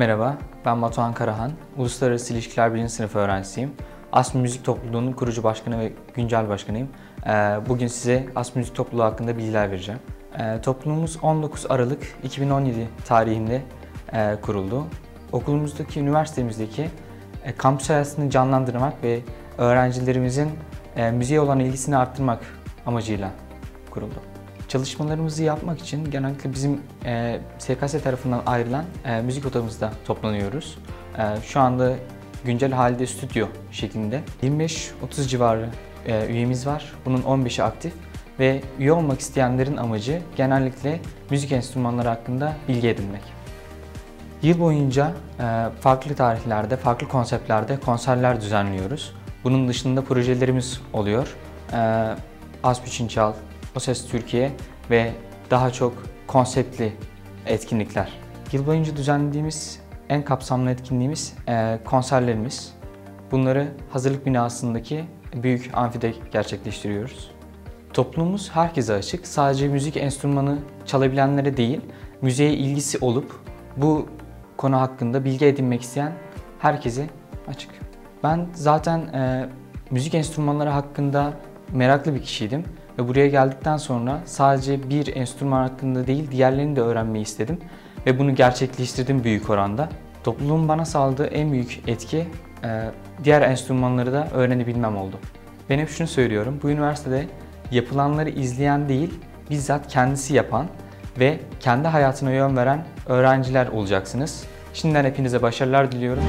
Merhaba, ben Batuhan Karahan. Uluslararası İlişkiler 1. sınıf öğrencisiyim. Asm Müzik Topluluğu'nun kurucu başkanı ve güncel başkanıyım. Ee, Bugün size Asm Müzik Topluluğu hakkında bilgiler vereceğim. Ee, Topluluğumuz 19 Aralık 2017 tarihinde e, kuruldu. Okulumuzdaki, üniversitemizdeki e, kampüs hayatını canlandırmak ve öğrencilerimizin e, müziğe olan ilgisini arttırmak amacıyla kuruldu. Çalışmalarımızı yapmak için genellikle bizim e, SKS tarafından ayrılan e, müzik odamızda toplanıyoruz. E, şu anda güncel halde stüdyo şeklinde 25-30 civarı e, üyemiz var. Bunun 15'i aktif ve üye olmak isteyenlerin amacı genellikle müzik enstrümanları hakkında bilgi edinmek. Yıl boyunca e, farklı tarihlerde, farklı konseptlerde konserler düzenliyoruz. Bunun dışında projelerimiz oluyor. E, Asbüçin Çal, O Ses Türkiye ve daha çok konseptli etkinlikler. Yıl boyunca düzenlediğimiz en kapsamlı etkinliğimiz e, konserlerimiz. Bunları hazırlık binasındaki büyük amfide gerçekleştiriyoruz. Toplumumuz herkese açık. Sadece müzik enstrümanı çalabilenlere değil, müziğe ilgisi olup bu konu hakkında bilgi edinmek isteyen herkese açık. Ben zaten e, müzik enstrümanları hakkında meraklı bir kişiydim ve buraya geldikten sonra sadece bir enstrüman hakkında değil diğerlerini de öğrenmeyi istedim ve bunu gerçekleştirdim büyük oranda. Topluluğun bana sağladığı en büyük etki e, diğer enstrümanları da öğrenebilmem oldu. Ben hep şunu söylüyorum, bu üniversitede yapılanları izleyen değil, bizzat kendisi yapan ve kendi hayatına yön veren öğrenciler olacaksınız. Şimdiden hepinize başarılar diliyorum.